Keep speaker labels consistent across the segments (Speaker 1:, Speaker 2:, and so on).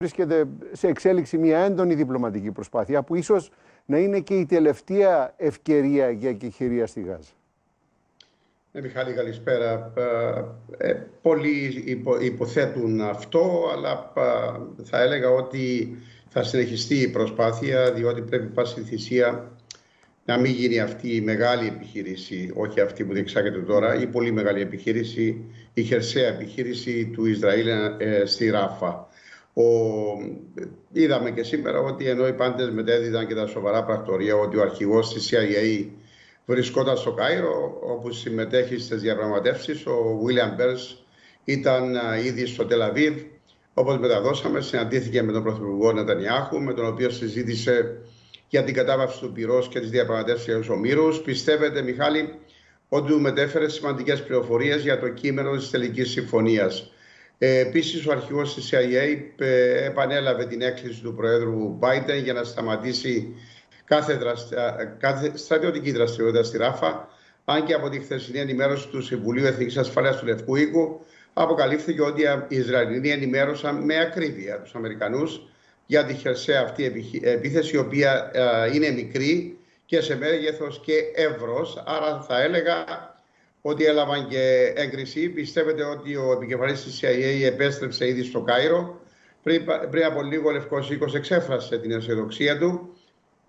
Speaker 1: βρίσκεται σε εξέλιξη μια έντονη διπλωματική προσπάθεια που ίσως να είναι και η τελευταία ευκαιρία για κεχηρία στη Γάζα.
Speaker 2: Ε, Μιχάλη, καλησπέρα. Ε, πολλοί υποθέτουν αυτό, αλλά θα έλεγα ότι θα συνεχιστεί η προσπάθεια, διότι πρέπει πάση θυσία να μην γίνει αυτή η μεγάλη επιχείρηση, όχι αυτή που διεξάγεται τώρα, η πολύ μεγάλη επιχείρηση, η χερσαία επιχείρηση του Ισραήλ ε, στη Ράφα. Ο... Είδαμε και σήμερα ότι ενώ οι πάντες μετέδιδαν και τα σοβαρά πρακτορία ότι ο αρχηγός της CIA βρισκόταν στο Κάιρο όπου συμμετέχει στις διαπραγματεύσεις ο Βίλιαμ Μπέρς ήταν ήδη στο Τελαβίβ όπως μεταδώσαμε συναντήθηκε με τον Πρωθυπουργό Νετανιάχου με τον οποίο συζήτησε για την κατάβαση του πυρός και τις διαπραγματεύσεις ο Μύρους. Πιστεύετε Μιχάλη ότι του μετέφερε σημαντικές πληροφορίες για το κείμενο της τελικής συμφωνίας; Ε, Επίσης, ο αρχηγός της CIA ε, επανέλαβε την έκκληση του Προέδρου Biden για να σταματήσει κάθε, δραστα... κάθε στρατιωτική δραστηριότητα στη Ράφα, αν και από τη χθεσινή ενημέρωση του Συμβουλίου Εθνικής Ασφάλειας του Λευκού Οίκου αποκαλύφθηκε ότι οι Ισραηλινοί ενημέρωσαν με ακρίβεια τους Αμερικανούς για τη χερσαία αυτή επίθεση, η οποία είναι μικρή και σε μέγεθος και εύρο. Άρα θα έλεγα ότι έλαβαν και έγκριση. Πιστεύετε ότι ο επικεφαλής της CIA επέστρεψε ήδη στο Κάιρο; Πριν, πριν από λίγο ο Λευκός Οίκος εξέφρασε την αισιοδοξία του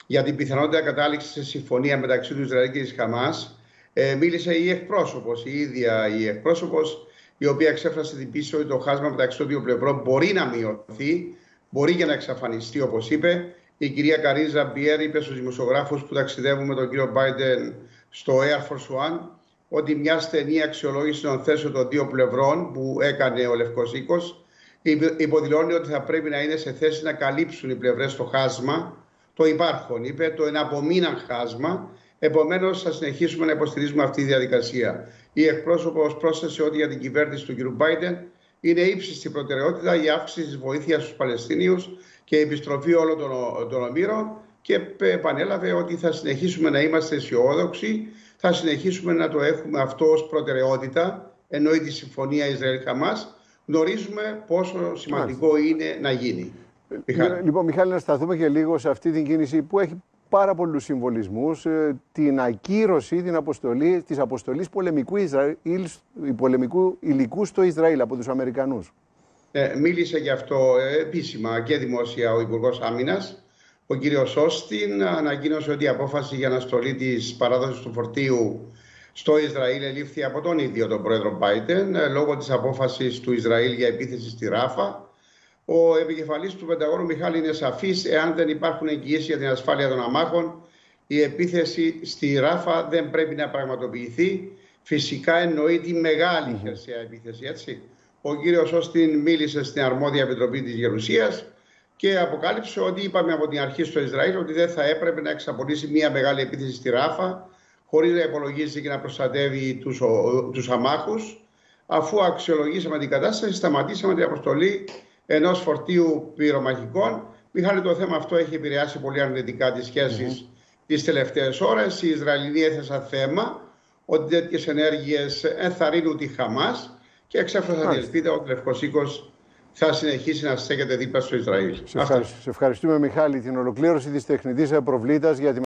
Speaker 2: για την πιθανότητα κατάληξης σε συμφωνία μεταξύ του Ισραήλ και της Χαμάς. Ε, μίλησε η εκπρόσωπος, η ίδια η εκπρόσωπος, η οποία εξέφρασε την πίστη ότι το χάσμα μεταξύ των δύο πλευρών μπορεί να μειωθεί, μπορεί και να εξαφανιστεί όπως είπε. Η κυρία Καρίζα Μπιέρ είπε στους δημοσιογράφους που ταξιδεύουν με τον κύριο Biden στο Air Force One ότι μια στενή αξιολόγηση των θέσεων των δύο πλευρών που έκανε ο Λευκός Οίκος υποδηλώνει ότι θα πρέπει να είναι σε θέση να καλύψουν οι πλευρές το χάσμα, το υπάρχον, είπε, το εναπομείναν χάσμα. Επομένως, θα συνεχίσουμε να υποστηρίζουμε αυτή τη διαδικασία. Η εκπρόσωπος πρόσθεσε ότι για την κυβέρνηση του κ. Biden είναι ύψιστη προτεραιότητα η αύξηση της βοήθειας στους Παλαιστίνιους και η επιστροφή όλων των, των ομήρων και επανέλαβε ότι θα συνεχίσουμε να είμαστε αισιόδοξοι θα συνεχίσουμε να το έχουμε αυτό ως προτεραιότητα, εννοεί τη Συμφωνία Ισραήλ-Χαμάς. Γνωρίζουμε πόσο σημαντικό είναι να γίνει.
Speaker 1: Μιχάλη. Λοιπόν, Μιχάλη, να σταθούμε και λίγο σε αυτή την κίνηση που έχει πάρα πολλούς συμβολισμούς, ε, την ακύρωση την αποστολή, της αποστολής πολεμικού, Ισραήλ, πολεμικού υλικού στο Ισραήλ από τους Αμερικανούς.
Speaker 2: Ε, μίλησε γι' αυτό ε, επίσημα και δημόσια ο Υπουργός Άμυνας ο κύριος Όστιν ανακοίνωσε ότι η απόφαση για αναστολή της παράδοσης του φορτίου στο Ισραήλ ελήφθη από τον ίδιο τον πρόεδρο Μπάιντεν ε, λόγω της απόφασης του Ισραήλ για επίθεση στη Ράφα. Ο επικεφαλής του Πενταγώνου Μιχάλη είναι σαφής, εάν δεν υπάρχουν εγγυήσεις για την ασφάλεια των αμάχων, η επίθεση στη Ράφα δεν πρέπει να πραγματοποιηθεί. Φυσικά εννοεί τη μεγάλη χερσαία επίθεση, έτσι. Ο κύριος Όστιν μίλησε στην αρμόδια επιτροπή της Γερουσίας και αποκάλυψε ότι είπαμε από την αρχή στο Ισραήλ ότι δεν θα έπρεπε να εξαπολύσει μια μεγάλη επίθεση στη Ράφα χωρίς να υπολογίζει και να προστατεύει τους, τους αμάχους. Αφού αξιολογήσαμε την κατάσταση, σταματήσαμε την αποστολή ενός φορτίου πυρομαχικών. Μιχάλη, το θέμα αυτό έχει επηρεάσει πολύ αρνητικά τις σχέσεις mm -hmm. τις τελευταίες ώρες. Οι Ισραηλινοί έθεσαν θέμα ότι τέτοιες ενέργειες ενθαρρύνουν τη Χαμάς και εξέφρασαν την ελπίδα ότι ο Λευκός θα συνεχίσει να στέκεται δίπλα στο Ισραήλ.
Speaker 1: Σε, ευχαριστούμε Μιχάλη την ολοκλήρωση της τεχνητής προβλήτας για τη